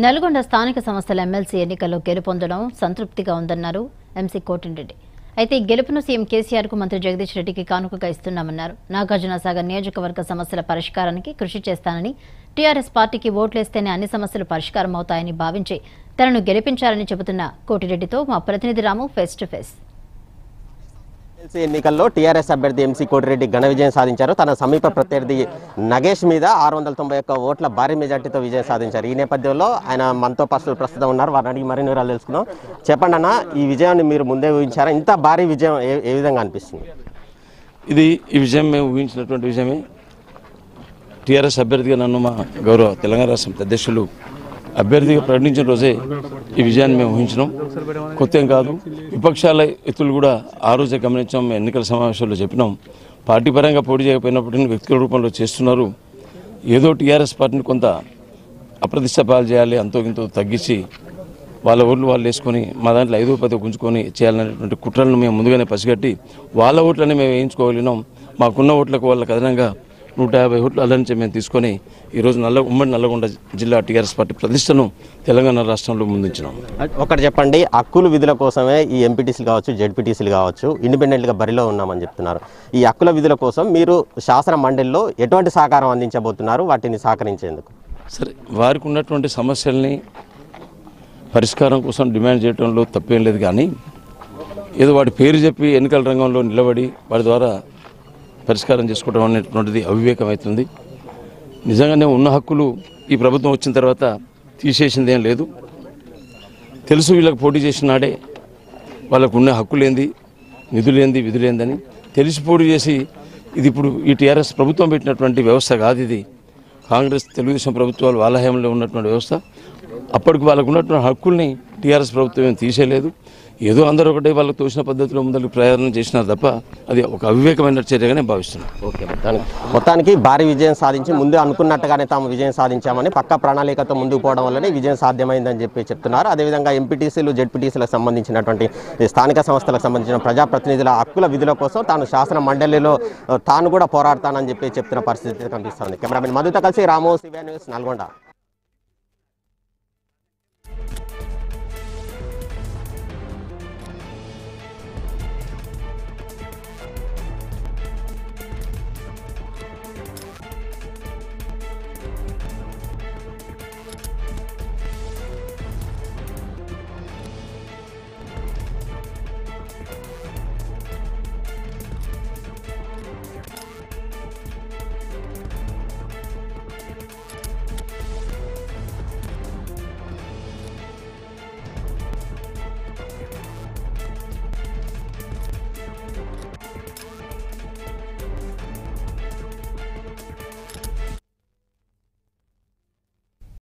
నల్గొండ స్థానిక సంస్థల ఎమ్మెల్సీ ఎన్నికల్లో గెలుపొందడం సంతృప్తిగా ఉందన్నారు ఎంసీ కోటిరెడ్డి. అయితే ఈ గెలుపును సీఎం కేసీఆర్కు మంత్రి జగదీష్ రెడ్డికి కానుకగా ఇస్తున్నామన్నారు. నాగార్జున సాగర్ నియోజకవర్గ సమస్యల పరిష్కారానికి కృషి చేస్తానని టీఆర్ఎస్ పార్టీకి ఓట్లేస్తేనే అన్ని సమస్యలు పరిష్కారం అవుతాయని భావించి తనను గెలిపించాలని చెబుతున్న కోటిరెడ్డితో మా ప్రతినిధి Ramu face to face. MLC ఎన్నికల్లో టీఆర్ఎస్ అభ్యర్థి ఎంసీ కోటిరెడ్డి ఘన విజయం సాధించారు. తన సమీప ప్రత్యర్థి నగేష్ మీద ఆరు వందల తొంభై ఒక్క ఓట్ల భారీ మెజార్టీతో విజయం సాధించారు. ఈ నేపథ్యంలో ఆయన మనతో పాటు ప్రస్తుతం ఉన్నారు. వారిని అడిగి మరిన్ని వివరాలు తెలుసుకుందాం. చెప్పండి అన్న ఈ విజయాన్ని మీరు ముందే ఊహించారా? ఇంత భారీ విజయం ఏ ఏ విధంగా అనిపిస్తుంది? ఇది ఈ విజయం మేము ఊహించినటువంటి విజయమే. టీఆర్ఎస్ అభ్యర్థిగా నన్ను మా గౌరవ తెలంగాణ రాష్ట్రం అధ్యక్షులు అభ్యర్థిగా ప్రకటించిన రోజే ఈ విజయాన్ని మేము ఊహించినాం. కొత్త ఏం కాదు. విపక్షాల ఎత్తులు కూడా ఆ రోజే గమనించాం. మేము ఎన్నికల సమావేశంలో చెప్పినాం. పార్టీ పరంగా పోటీ చేయకపోయినప్పటికీ వ్యక్తుల రూపంలో చేస్తున్నారు. ఏదో టీఆర్ఎస్ పార్టీని కొంత అప్రతిష్ట పాలు చేయాలి అంతో ఇంతో తగ్గించి వాళ్ళ ఓట్లు వాళ్ళు వేసుకొని మా దాంట్లో ఐదో పదో గుంజుకొని చేయాలనేటువంటి కుట్రలను మేము ముందుగానే పసిగట్టి వాళ్ళ ఓట్లని మేము వేయించుకోగలిగినాం. మాకున్న ఓట్లకు వాళ్ళ కథనంగా నూట యాభై ఓట్లు అల్లని మేము తీసుకొని ఈరోజు నల్ల ఉమ్మడి నల్లగొండ జిల్లా టీఆర్ఎస్ పార్టీ ప్రతిష్టను తెలంగాణ రాష్ట్రంలో ముందుంచినాం. ఒకటి చెప్పండి హక్కులు విధుల కోసమే ఈ ఎంపీటీసీలు కావచ్చు జెడ్పీటీసీలు కావచ్చు ఇండిపెండెంట్గా బరిలో ఉన్నామని చెప్తున్నారు. ఈ హక్కుల విధుల కోసం మీరు శాసన మండలిలో ఎటువంటి సహకారం అందించబోతున్నారు? వాటిని సహకరించేందుకు. సరే వారికి ఉన్నటువంటి సమస్యల్ని పరిష్కారం కోసం డిమాండ్ చేయడంలో తప్పేం లేదు కానీ ఏదో వాడి పేరు చెప్పి ఎన్నికల రంగంలో నిలబడి వాడి ద్వారా పరిష్కారం చేసుకోవడం అనేటువంటిది అవివేకమవుతుంది. నిజంగానే ఉన్న హక్కులు ఈ ప్రభుత్వం వచ్చిన తర్వాత తీసేసిందేం లేదు. తెలుసు వీళ్ళకి పోటీ చేసిన నాడే వాళ్ళకు ఉన్న హక్కులేంది నిధులేంది విధులేందని. తెలిసి పోటీ చేసి ఇది ఇప్పుడు ఈ టీఆర్ఎస్ ప్రభుత్వం పెట్టినటువంటి వ్యవస్థ కాదు ఇది. కాంగ్రెస్ తెలుగుదేశం ప్రభుత్వాలు వాళ్ళ హయాంలో ఉన్నటువంటి వ్యవస్థ. అప్పటికి వాళ్ళకు ఉన్నటువంటి హక్కుల్ని టీఆర్ఎస్ ప్రభుత్వం ఏం తీసేయలేదు ఏదో అందరూ ఒకటే వాళ్ళకి తోచిన పద్ధతిలో ముందరికి ప్రయాణం చేసినారు తప్ప అది ఒక అవివేకమైన చర్యగా నేను భావిస్తున్నాను ఓకే మొత్తానికి మొత్తానికి భారీ విజయం సాధించి ముందు అనుకున్నట్టుగానే తాము విజయం సాధించామని పక్క ప్రణాళికతో ముందుకు పోవడం వల్లనే విజయం సాధ్యమైందని చెప్పి చెప్తున్నారు. అదేవిధంగా ఎంపీటీసీలు జెడ్పీటీసీలకు సంబంధించినటువంటి స్థానిక సంస్థలకు సంబంధించిన ప్రజాప్రతినిధుల హక్కుల విధుల కోసం తాను శాసన మండలిలో తాను కూడా పోరాడతానని చెప్పి చెప్తున్న పరిస్థితి కనిపిస్తుంది. కెమెరామెన్ మధుత కలిసి రామో సివియా న్యూస్ నల్గొండ.